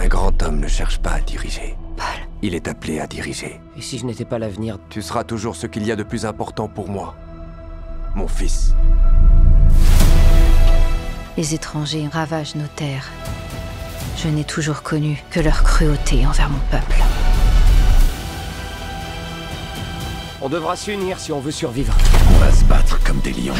Un grand homme ne cherche pas à diriger. Il est appelé à diriger. Et si je n'étais pas l'avenir? Tu seras toujours ce qu'il y a de plus important pour moi. Mon fils. Les étrangers ravagent nos terres. Je n'ai toujours connu que leur cruauté envers mon peuple. On devra s'unir si on veut survivre. On va se battre comme des lions.